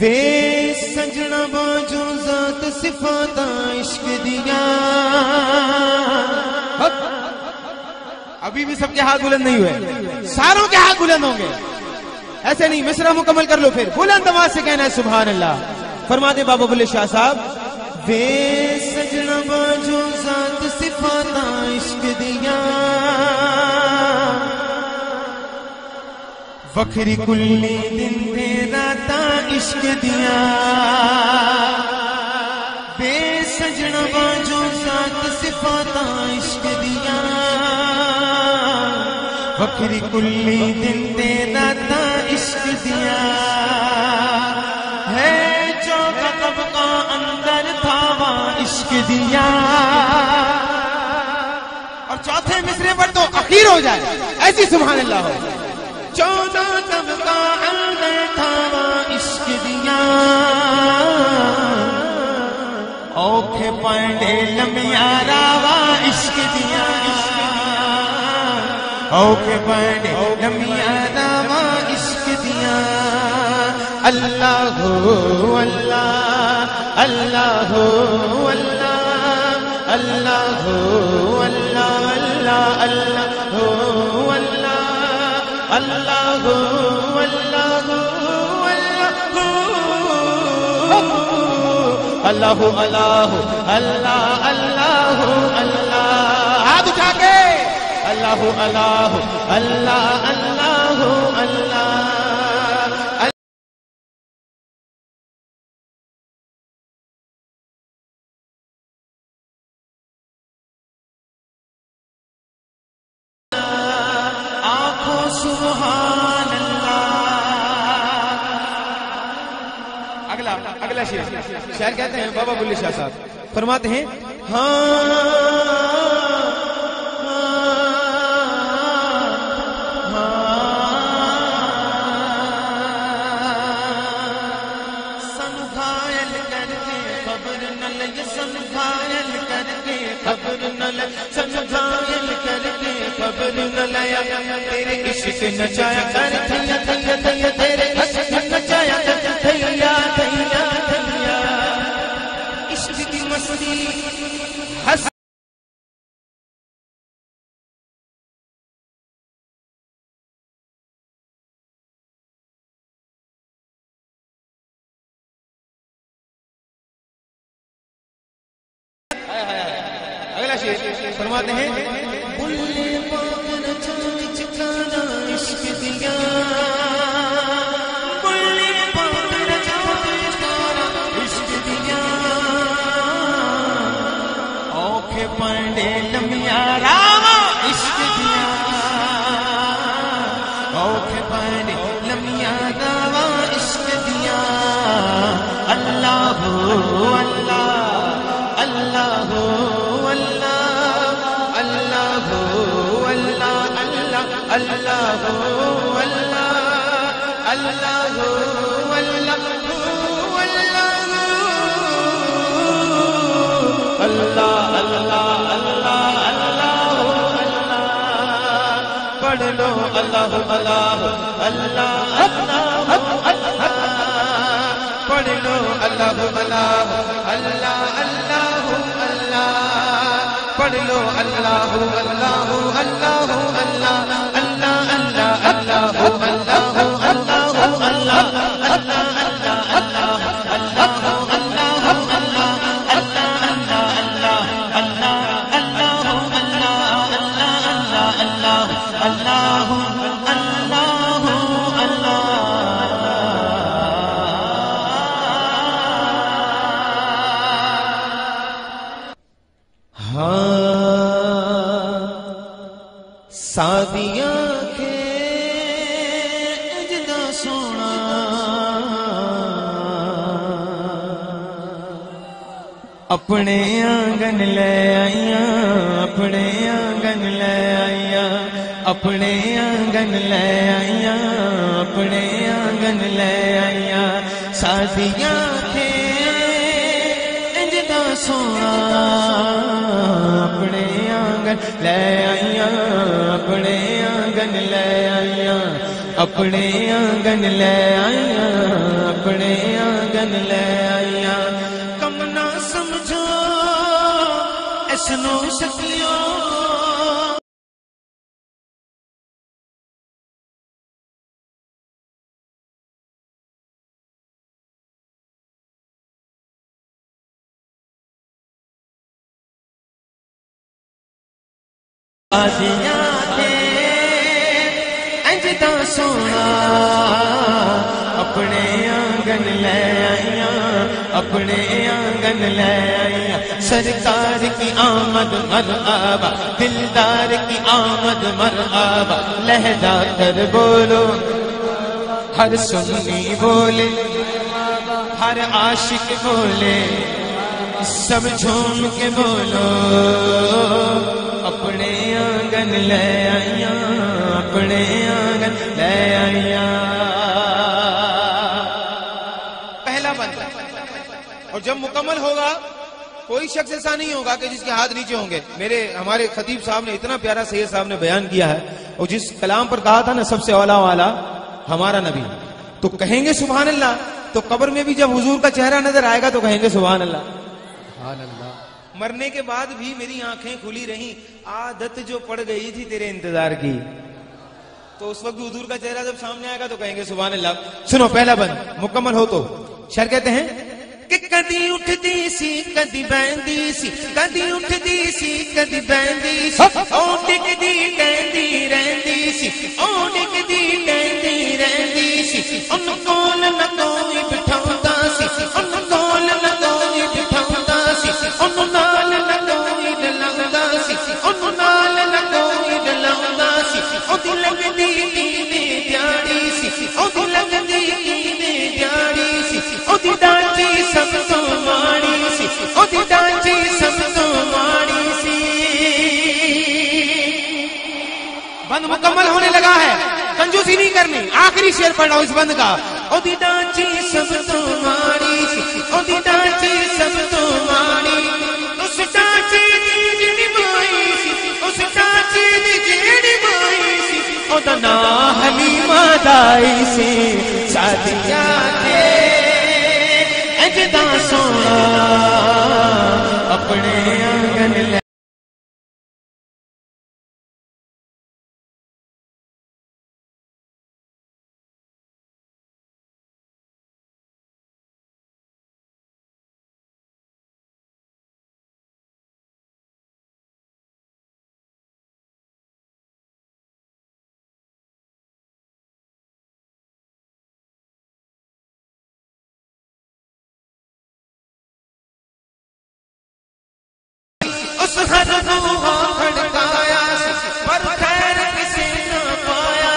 وے سجنا باجو ذات صفات عشق دیا۔ ابھی بھی سب کے ہاتھ بلند نہیں ہوئے۔ ساروں کے ہاتھ بلند ہوں گے۔ ایسے نہیں مصرا مکمل کر لو پھر۔ بلند آواز سے کہنا ہے سبحان اللہ فرماتے بابا بلے شاہ صاحب۔ وے سجنا باجو ذات صفات عشق دیا۔ وکری کلی دن عشق دیا۔ بے سجنا باجو ذات صفات عشق دیا۔ وکری کلی دن دے راتا عشق دیا۔ ہے جو طبقہ اندر تھا وہاں عشق دیا۔ اور چوتھے مصرے پر تو اخیر ہو جائے۔ ایسی سبحان اللہ ہو۔ چودہ طبقہ اوکھے پانڈے لمیا راوا عشق دیا۔ اللہ ہو، اللہ اللہ ہو، اللہ اللہ ہو، اللہ اللہ اللہ ہو، اللہ اللہ ہو اللہ ہو اللہ ہو۔ اللہ اللہ اللہ اللہ اللہ اللہ اللہ اللہ اللہ سبحان اللہ اگلا اگلا شیر شاعر کہتے ہیں بابا بلی شاہ صاحب فرماتے ہیں ہاں سن گھائل کر کے خبر نل لگے گھائل کر کے خبر نل لگے سن گھائل کر کے خبر نہ لیا تیرے عشق نچایا کر تھیا تھیا تھیا تیرے عشق نچایا کر تھیا تھیا تھیا عشق کی مستی دیا اوکھے پانڈے لمیا راما عشق دیا اوکھے پانڈے لمیا راما عشق دیا اللہ ہو اللہ۔ اللہ اللہ ہو اللہ اللہ ہو اللہ ہو اللہ اللہ اللہ اللہ اللہ ہو اللہ پڑھ لو اللہ اللہ اللہ اللہ پڑھ لو اللہ اللہ اللہ اللہ اللہ پڑھ لو اللہ اللہ اللہ ਆਪਣੇ ਆਂਗਨ ਲੈ ਆਈਆਂ, ਆਪਣੇ ਆਂਗਨ ਲੈ ਆਈਆਂ, ਆਪਣੇ ਆਂਗਨ ਲੈ ਆਈਆਂ, ਆਪਣੇ ਆਂਗਨ ਲੈ ਆਈਆਂ। ਸਾਡੀਆਂ ਖੇੜੇ ਇੰਜ ਦਾ ਸੋਹਣਾ, ਆਪਣੇ ਆਂਗਨ ਲੈ ਆਈਆਂ, ਆਪਣੇ ਆਂਗਨ ਲੈ ਆਈਆਂ, ਆਪਣੇ ਆਂਗਨ ਲੈ ਆਈਆਂ, ਆਪਣੇ ਆਂਗਨ ਲੈ ਆਈਆਂ। ایسنو شکلیوں سونا اپنے آنگن لے آئیاں، اپنے آنگن لے آئیاں۔ سرکار کی آمد مر آبا، دلدار کی آمد مر آبا۔ لہجا کر بولو، ہر سنی بولے، ہر عاشق بولے۔ سب جھوم کے بولو، اپنے آنگن لے آئیاں، اپنے آنگن لے آئیاں۔ اور جب مکمل ہوگا کوئی شخص ایسا نہیں ہوگا کہ جس کے ہاتھ نیچے ہوں گے۔ میرے ہمارے خطیب صاحب نے اتنا پیارا سید صاحب نے بیان کیا ہے اور جس کلام پر کہا تھا نا سب سے اولا والا ہمارا نبی۔ تو کہیں گے سبحان اللہ؟ تو قبر میں بھی جب حضور کا چہرہ نظر آئے گا تو کہیں گے سبحان اللہ۔ مرنے کے بعد بھی میری آنکھیں کھلی رہی عادت جو پڑ گئی تھی تیرے انتظار کی۔ تو اس وقت حضور کا چہرہ جب سامنے آئے گا تو کہیں گے سبحان اللہ۔ سنو پہلا بند مکمل ہو تو۔ شر کہتے ہیں؟ کہ کدی اٹھتی سی، کدی بہندی سی، کدی اٹھتی سی، کدی بہندی سی۔ او ٹکدی ٹہندی رہندی سی او ٹکدی ٹہندی رہندی سی۔ ان کول نہ کوئی بٹھاوندا سی ان کول بند مکمل ہونے لگا ہے۔ کنجوسی نہیں کرنی۔ آخری شیر پڑھ رہا ہوں اس بند کا۔ او دی ڈانچی سب تو ماڑی او دی ڈانچی سب تو ماڑی اس ڈانچی دی جڑی مائی اس ڈانچی دی جڑی مائی او دا نا حلیمہ دائی سی۔ شادیاں تے اجدا سونا اپنے آنگن اس ہر روحا کھڑکایا پر خیر کسی نہ پایا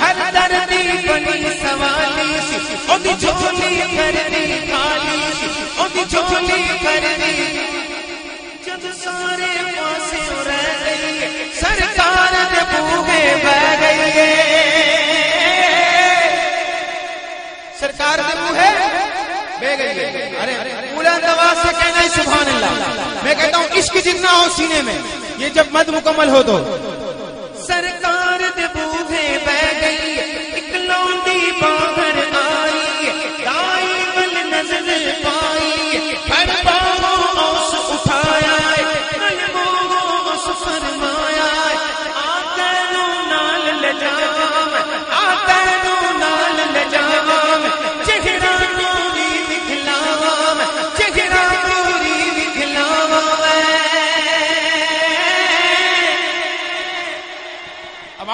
ہر دردی بنی سوالی جھولی کرنی جھولی کرنی جب سارے پاسے رہ گئی، سرکار عشق جتنا ہو سینے میں یہ جب مد مکمل ہو تو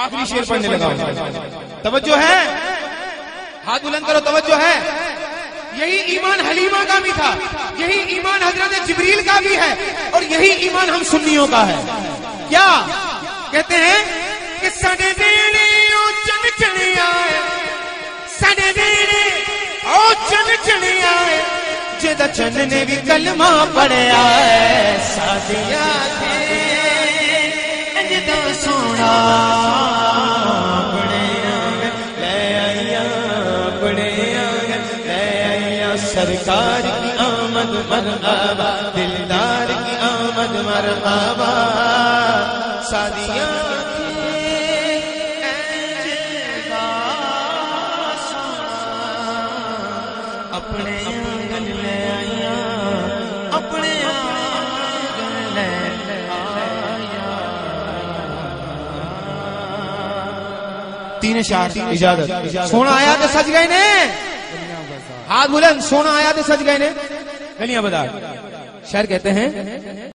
آخری شیر پڑھنے لگا ہوں۔ توجہ ہے؟ ہاتھ بلند کرو، توجہ ہے۔ یہی ایمان حلیمہ کا بھی تھا، یہی ایمان حضرت جبریل کا بھی ہے، اور یہی ایمان ہم سنیوں کا ہے۔ کیا؟ کہتے ہیں کہ سڈے ویڑے او چن چنے آئے، سڈے ویڑے او چن چنے آئے جدا چن نے بھی کلمہ پڑھیا ہے سادیا تے سرکار کی آمد مرحبا دلدار کی آمد مرحبا سادیاں تین اشار اجازت۔ سونا آیا تو سج گئے نے؟ ہاتھ بلند سونا آیا تو سج گئے نے؟ گلیاں بتا شہر کہتے ہیں۔